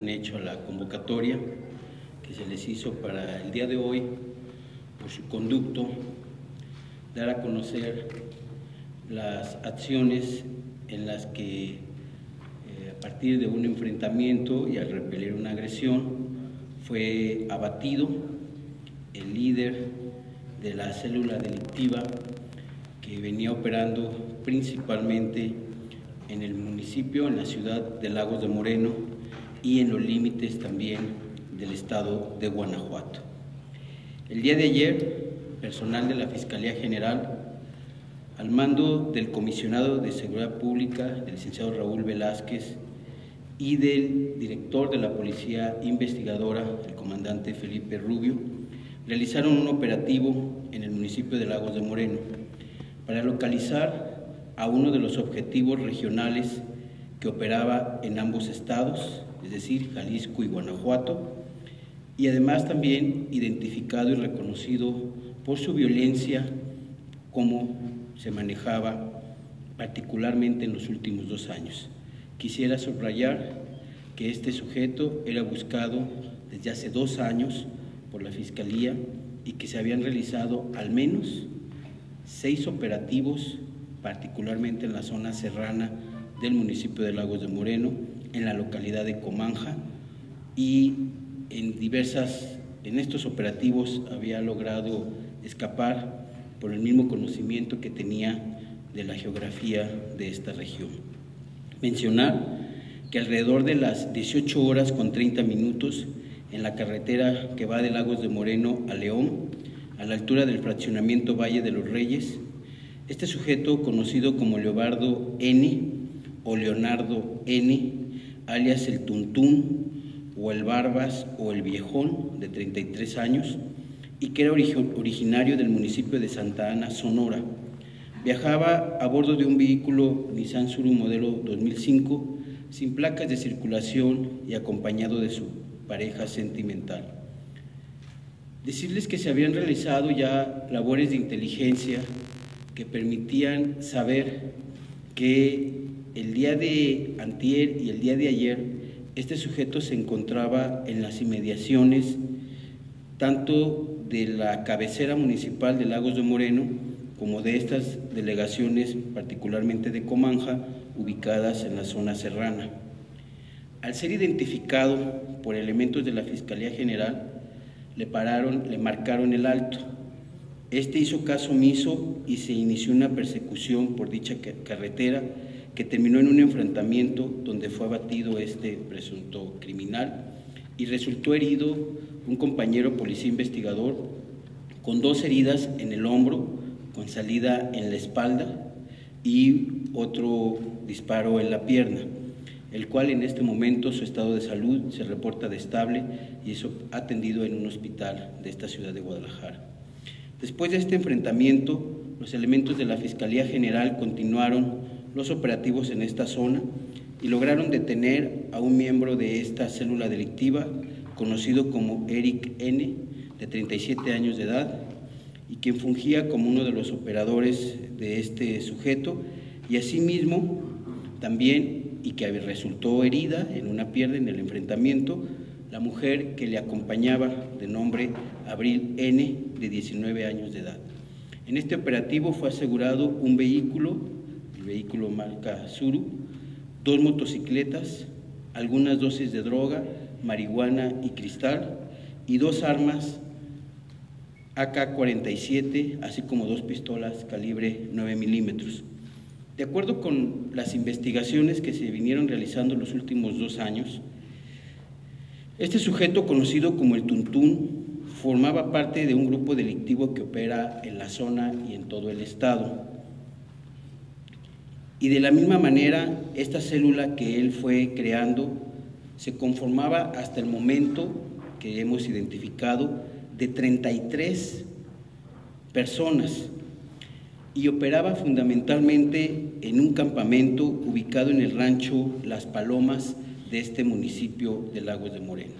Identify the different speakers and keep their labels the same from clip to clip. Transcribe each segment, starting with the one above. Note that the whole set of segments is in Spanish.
Speaker 1: han hecho la convocatoria que se les hizo para el día de hoy por su conducto, dar a conocer las acciones en las que eh, a partir de un enfrentamiento y al repeler una agresión fue abatido el líder de la célula delictiva que venía operando principalmente en el municipio, en la ciudad de Lagos de Moreno, y en los límites también del estado de Guanajuato. El día de ayer, personal de la Fiscalía General, al mando del comisionado de Seguridad Pública, el licenciado Raúl Velázquez, y del director de la Policía Investigadora, el comandante Felipe Rubio, realizaron un operativo en el municipio de Lagos de Moreno para localizar a uno de los objetivos regionales que operaba en ambos estados, es decir, Jalisco y Guanajuato, y además también identificado y reconocido por su violencia, como se manejaba particularmente en los últimos dos años. Quisiera subrayar que este sujeto era buscado desde hace dos años por la Fiscalía y que se habían realizado al menos seis operativos, particularmente en la zona serrana del municipio de Lagos de Moreno, en la localidad de Comanja y en diversas, en estos operativos había logrado escapar por el mismo conocimiento que tenía de la geografía de esta región. Mencionar que alrededor de las 18 horas con 30 minutos en la carretera que va de Lagos de Moreno a León, a la altura del fraccionamiento Valle de los Reyes, este sujeto conocido como Leobardo N o Leonardo N alias el Tuntún o el Barbas o el Viejón, de 33 años, y que era originario del municipio de Santa Ana, Sonora. Viajaba a bordo de un vehículo Nissan Suru modelo 2005, sin placas de circulación y acompañado de su pareja sentimental. Decirles que se habían realizado ya labores de inteligencia que permitían saber que el día de antier y el día de ayer, este sujeto se encontraba en las inmediaciones tanto de la cabecera municipal de Lagos de Moreno como de estas delegaciones, particularmente de Comanja, ubicadas en la zona serrana. Al ser identificado por elementos de la Fiscalía General, le pararon, le marcaron el alto. Este hizo caso omiso y se inició una persecución por dicha carretera que terminó en un enfrentamiento donde fue abatido este presunto criminal y resultó herido un compañero policía investigador con dos heridas en el hombro, con salida en la espalda y otro disparo en la pierna, el cual en este momento su estado de salud se reporta de estable y es atendido en un hospital de esta ciudad de Guadalajara. Después de este enfrentamiento, los elementos de la Fiscalía General continuaron los operativos en esta zona y lograron detener a un miembro de esta célula delictiva, conocido como Eric N., de 37 años de edad, y quien fungía como uno de los operadores de este sujeto, y asimismo también, y que resultó herida en una pierna en el enfrentamiento, la mujer que le acompañaba, de nombre Abril N., de 19 años de edad. En este operativo fue asegurado un vehículo vehículo marca Suru, dos motocicletas, algunas dosis de droga, marihuana y cristal, y dos armas AK-47, así como dos pistolas calibre 9 milímetros. De acuerdo con las investigaciones que se vinieron realizando los últimos dos años, este sujeto conocido como el Tuntún formaba parte de un grupo delictivo que opera en la zona y en todo el estado. Y de la misma manera, esta célula que él fue creando se conformaba hasta el momento que hemos identificado de 33 personas y operaba fundamentalmente en un campamento ubicado en el rancho Las Palomas de este municipio de Lagos de Moreno.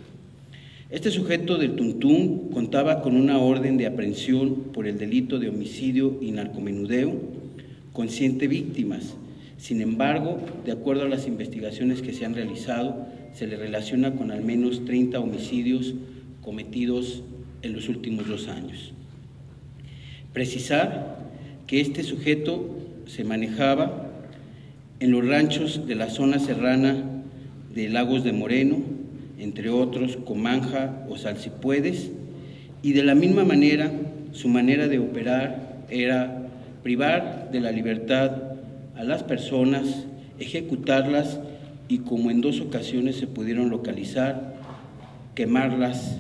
Speaker 1: Este sujeto del Tuntún contaba con una orden de aprehensión por el delito de homicidio y narcomenudeo con siete víctimas sin embargo, de acuerdo a las investigaciones que se han realizado, se le relaciona con al menos 30 homicidios cometidos en los últimos dos años. Precisar que este sujeto se manejaba en los ranchos de la zona serrana de Lagos de Moreno, entre otros Comanja o Salsipuedes, y de la misma manera su manera de operar era privar de la libertad a las personas, ejecutarlas y como en dos ocasiones se pudieron localizar, quemarlas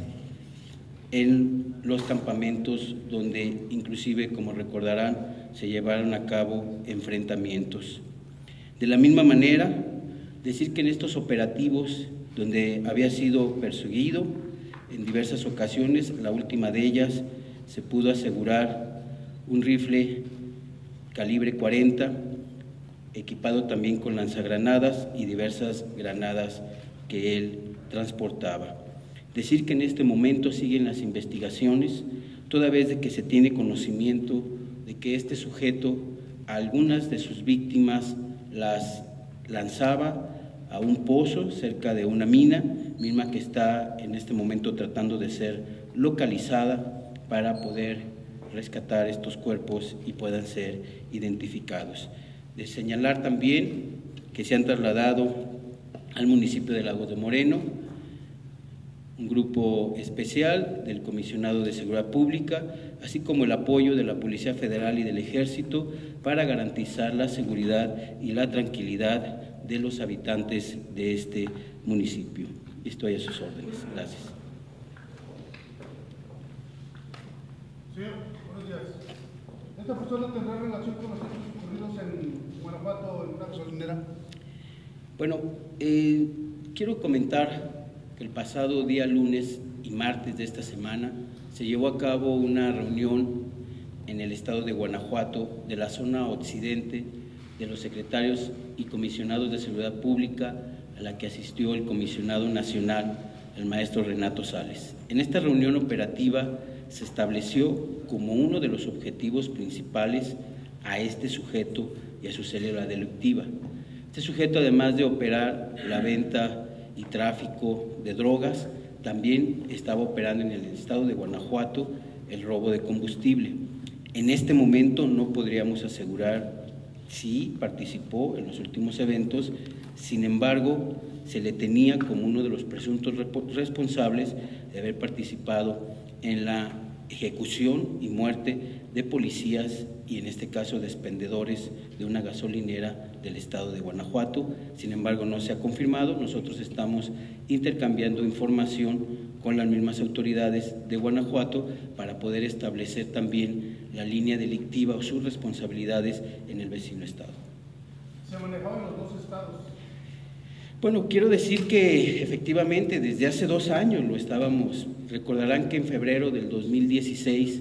Speaker 1: en los campamentos donde inclusive, como recordarán, se llevaron a cabo enfrentamientos. De la misma manera, decir que en estos operativos donde había sido perseguido en diversas ocasiones, la última de ellas se pudo asegurar un rifle calibre 40, equipado también con lanzagranadas y diversas granadas que él transportaba. Decir que en este momento siguen las investigaciones, toda vez de que se tiene conocimiento de que este sujeto a algunas de sus víctimas las lanzaba a un pozo cerca de una mina, misma que está en este momento tratando de ser localizada para poder rescatar estos cuerpos y puedan ser identificados. De señalar también que se han trasladado al municipio de Lago de Moreno un grupo especial del Comisionado de Seguridad Pública, así como el apoyo de la Policía Federal y del Ejército para garantizar la seguridad y la tranquilidad de los habitantes de este municipio. Estoy a sus órdenes. Gracias.
Speaker 2: Señor, buenos días. ¿Esta persona tendrá relación con los hechos ocurridos en
Speaker 1: Bueno, eh, quiero comentar que el pasado día lunes y martes de esta semana se llevó a cabo una reunión en el estado de Guanajuato de la zona occidente de los secretarios y comisionados de seguridad pública a la que asistió el comisionado nacional, el maestro Renato Sales. En esta reunión operativa se estableció como uno de los objetivos principales a este sujeto y a su célula delictiva. Este sujeto, además de operar la venta y tráfico de drogas, también estaba operando en el estado de Guanajuato el robo de combustible. En este momento no podríamos asegurar si participó en los últimos eventos, sin embargo, se le tenía como uno de los presuntos responsables de haber participado en la ejecución y muerte de policías y en este caso de expendedores de una gasolinera del estado de Guanajuato. Sin embargo, no se ha confirmado. Nosotros estamos intercambiando información con las mismas autoridades de Guanajuato para poder establecer también la línea delictiva o sus responsabilidades en el vecino estado.
Speaker 2: ¿Se manejaba en los dos estados?
Speaker 1: Bueno, quiero decir que efectivamente desde hace dos años lo estábamos. Recordarán que en febrero del 2016,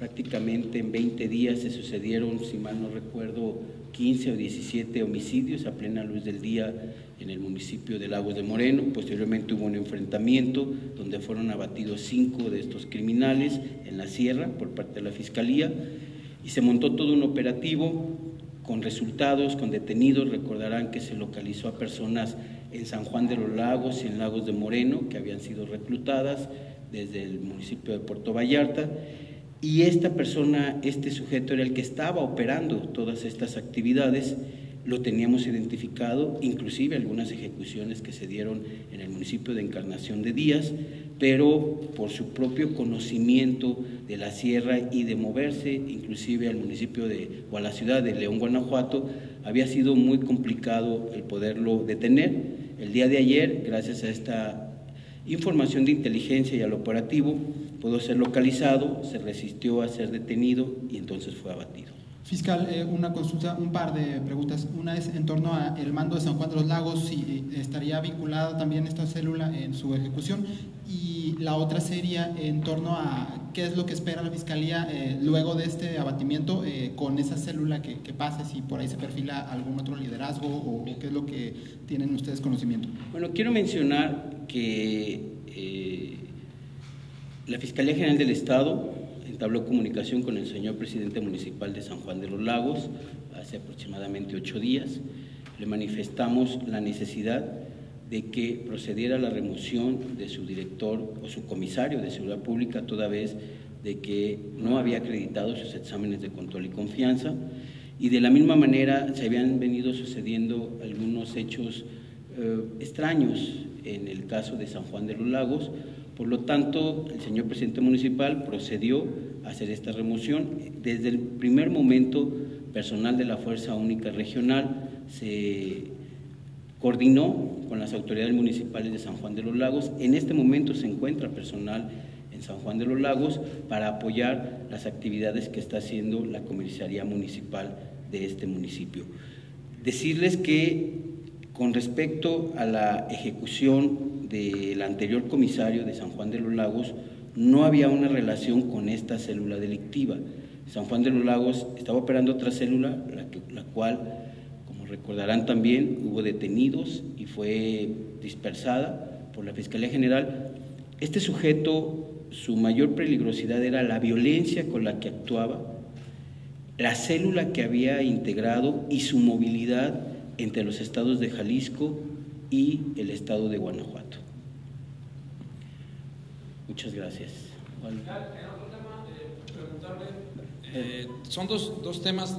Speaker 1: prácticamente en 20 días, se sucedieron, si mal no recuerdo, 15 o 17 homicidios a plena luz del día en el municipio de Lagos de Moreno. Posteriormente hubo un enfrentamiento donde fueron abatidos cinco de estos criminales en la sierra por parte de la Fiscalía y se montó todo un operativo con resultados, con detenidos. Recordarán que se localizó a personas en San Juan de los Lagos y en Lagos de Moreno que habían sido reclutadas desde el municipio de Puerto Vallarta y esta persona, este sujeto era el que estaba operando todas estas actividades, lo teníamos identificado, inclusive algunas ejecuciones que se dieron en el municipio de Encarnación de Díaz, pero por su propio conocimiento de la sierra y de moverse inclusive al municipio de, o a la ciudad de León, Guanajuato, había sido muy complicado el poderlo detener. El día de ayer, gracias a esta información de inteligencia y al operativo, pudo ser localizado, se resistió a ser detenido y entonces fue abatido.
Speaker 3: Fiscal, eh, una consulta, un par de preguntas. Una es en torno al mando de San Juan de los Lagos, si eh, estaría vinculada también esta célula en su ejecución. Y la otra sería en torno a qué es lo que espera la Fiscalía eh, luego de este abatimiento con esa célula que, que, pase, si por ahí se perfila algún otro liderazgo o, qué es lo que tienen ustedes conocimiento.
Speaker 1: Bueno, quiero mencionar que la Fiscalía General del Estado entabló comunicación con el señor presidente municipal de San Juan de los Lagos hace aproximadamente ocho días. Le manifestamos la necesidad de que procediera la remoción de su director o su comisario de seguridad pública toda vez de que no había acreditado sus exámenes de control y confianza y de la misma manera se habían venido sucediendo algunos hechos eh, extraños en el caso de San Juan de los Lagos. Por lo tanto, el señor presidente municipal procedió a hacer esta remoción. Desde el primer momento, personal de la Fuerza Única Regional se coordinó con las autoridades municipales de San Juan de los Lagos. En este momento se encuentra personal en San Juan de los Lagos para apoyar las actividades que está haciendo la comisaría municipal de este municipio. Decirles que con respecto a la ejecución del anterior comisario de San Juan de los Lagos, no había una relación con esta célula delictiva. San Juan de los Lagos estaba operando otra célula, la, la cual recordarán también, hubo detenidos y fue dispersada por la Fiscalía General. Este sujeto, su mayor peligrosidad era la violencia con la que actuaba, la célula que había integrado y su movilidad entre los estados de Jalisco y el estado de Guanajuato. Muchas gracias.
Speaker 4: Eh, preguntarle, eh, son dos, dos temas